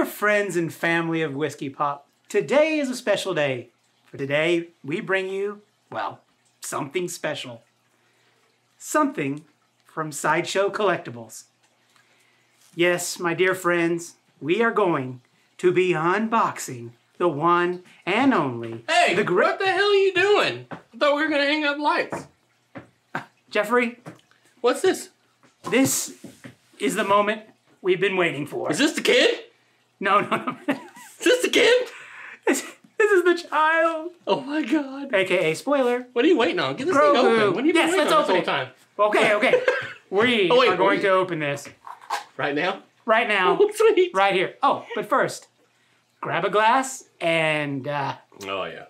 Dear friends and family of Whiskey Pop, today is a special day. For today, we bring you, well, something special. Something from Sideshow Collectibles. Yes, my dear friends, we are going to be unboxing the one and only. Hey, the what the hell are you doing? I thought we were gonna hang up lights. Jeffrey. What's this? This is the moment we've been waiting for. Is this the kid? No, no, no. Is this the kid? this, this is the child. Oh my god. AKA spoiler. What are you waiting on? Get this Grogu. thing open. What are you Yes, let's open this it. whole time? Okay, okay. We Oh, wait, are going wait. to open this Right now? right now, Oh, sweet. right here. Oh, but first, grab a glass and uh, Oh yeah.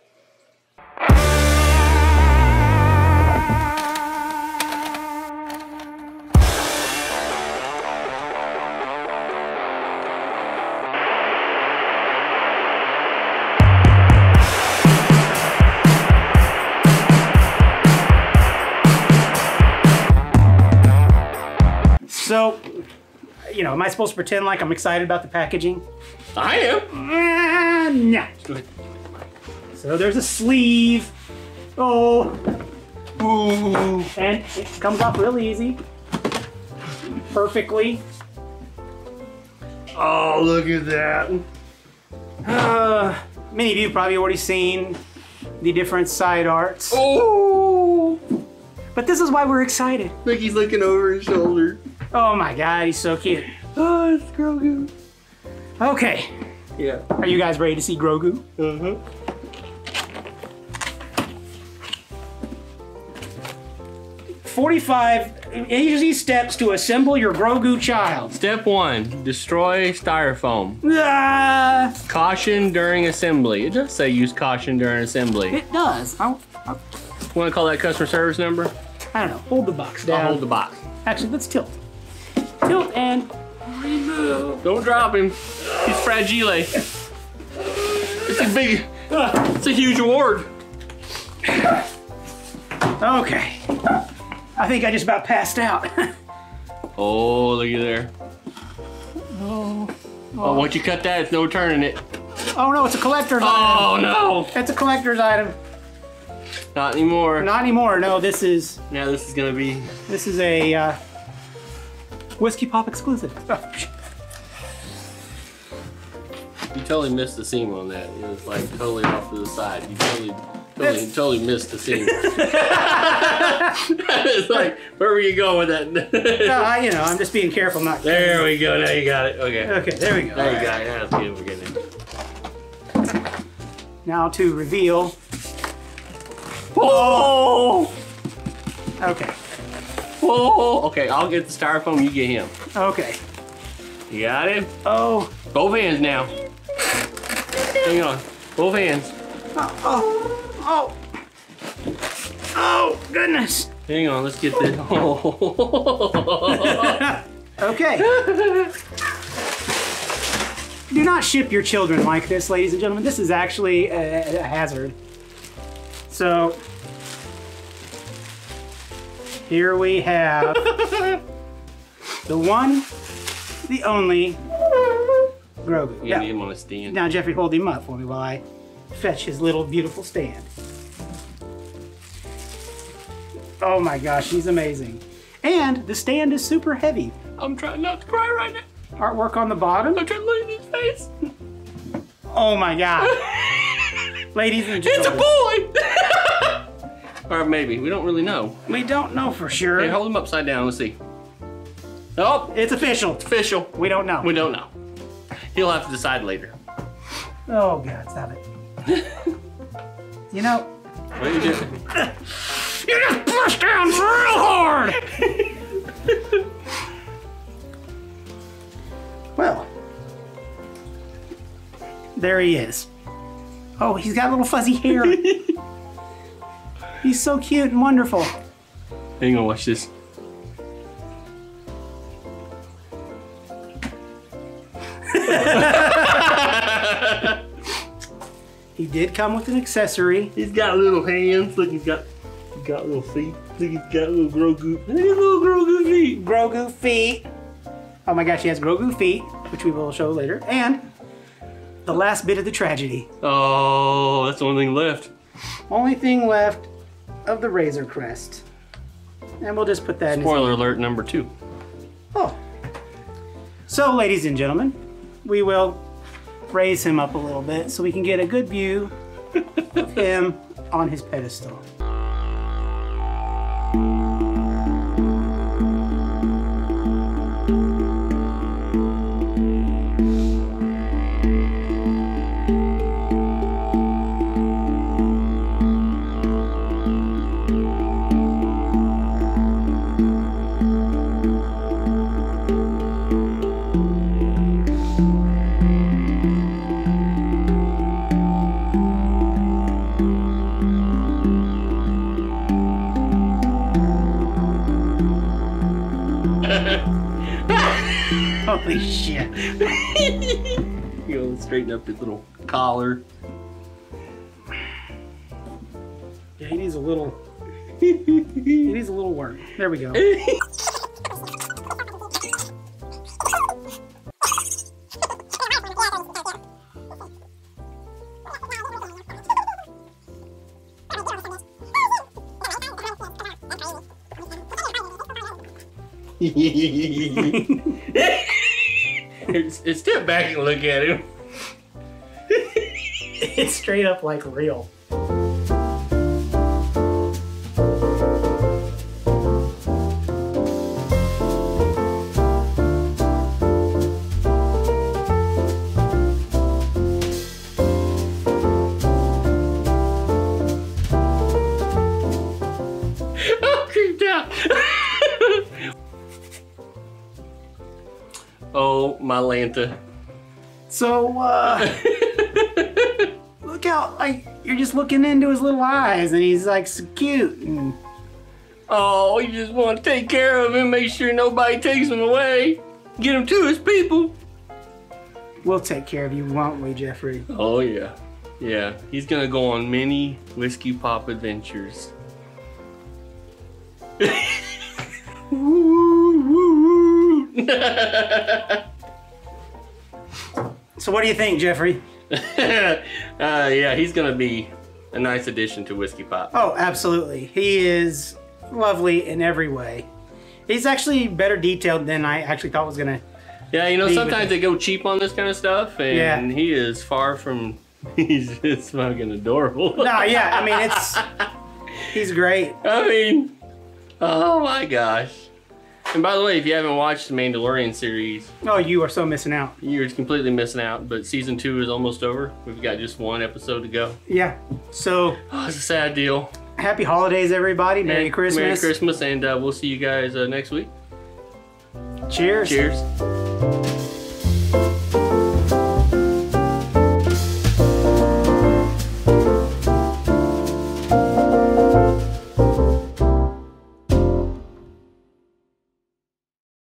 So, you know, am I supposed to pretend like I'm excited about the packaging? I am. Uh, no. So there's a sleeve. Oh, Ooh. and it comes off real easy. Perfectly. Oh, look at that. Uh, many of you have probably already seen the different side arts. Oh. But this is why we're excited. Look, he's looking over his shoulder. Oh my god, he's so cute. Oh, it's Grogu. Okay, Yeah. are you guys ready to see Grogu? Uh-huh. Forty-five easy steps to assemble your Grogu child. Step one, destroy styrofoam. Ah, Caution during assembly. It does say use caution during assembly. it does. I, I, Want to call that customer service number? I don't know. Hold the box down. I'll hold the box. Actually, let's tilt. Tilt and Don't drop him. He's fragile. It's a big, it's a huge award. okay. I think I just about passed out. Oh, look at there. Oh, once you cut that, it's no turning it. oh no, it's a collector's item. Oh no, It's a collector's item. not anymore. Not anymore. No, this is Now this is gonna be. this is a uh, whiskey pop exclusive. You totally missed the seam on that. It was like totally off to the side. You totally, totally, totally missed the seam. it's like, where were you going with that? No, I, you know, I'm just being careful not. there we go. Now you got it. Okay. Okay, there we go. There you got it. Now good. We're getting it. Now to reveal. Oh! oh! Okay. Whoa! Okay, I'll get the styrofoam. You get him. Okay. You got him. Oh. Both hands now. Hang on. Both hands. Oh. Oh. Oh. Oh goodness. Hang on. Let's get this. Okay. Do not ship your children like this, ladies and gentlemen. This is actually a, a hazard. So, here we have the one, the only Grogu. You Now- get him on a stand. Now, Jeffrey, hold him up for me while I fetch his little beautiful stand. Oh my gosh, he's amazing. And the stand is super heavy. I'm trying not to cry right now. Artwork on the bottom. I'm trying to look at his face. Oh my god. Ladies and gentlemen. It's a boy! Or maybe. We don't really know. we don't know for Hey, sure. hold him upside down. Let's see. Oh, It's official. It's official. We don't know. We don't know. He'll have to decide later. Oh god, stop it. You know, What are you doing? you just pushed down real hard. well, there he is. Oh, he's got little fuzzy hair. he's so cute and wonderful. Hang on, watch this. He did come with an accessory. He's got little hands. Look, he's got he's got little feet. Look, he's got little Grogu. Look at his little Grogu feet. Grogu feet. Oh my gosh, he has Grogu feet, which we will show later. And the last bit of the tragedy. Oh, that's the only thing left. Only thing left of the Razor Crest. And we'll just put that Spoiler alert number two. Oh. So, ladies and gentlemen, we will raise him up a little bit so we can get a good view of him on his pedestal. Holy shit. You know, straighten up his little collar. Yeah, he needs a little. he needs a little work. There we go. it's, step back and look at him. it's straight up like real. Oh, my Lanta. So, uh, look out, like, you're just looking into his little eyes and he's like so cute. And Oh, you just want to take care of him, make sure nobody takes him away. Get him to his people. we'll take care of you, won't we, Jeffrey? Oh, yeah. Yeah, he's gonna go on many whiskey pop adventures. So, what do you think, Jeffrey? uh, yeah, he's gonna be a nice addition to Whiskey Pop. Oh, absolutely. He is lovely in every way. He's actually better detailed than I actually thought was gonna. Yeah, you know, sometimes they go cheap on this kind of stuff, and Yeah. he is far from. He's just fucking adorable. No, yeah, I mean it's. He's great. I mean, oh my gosh. And by the way, if you haven't watched the Mandalorian series, Oh, you are so missing out. you're completely missing out. But season two is almost over. We've got just one episode to go. Yeah. So Oh, it's a sad deal. happy holidays, everybody. Merry And Christmas. Merry Christmas, and uh, we'll see you guys uh, next week. Cheers. Cheers.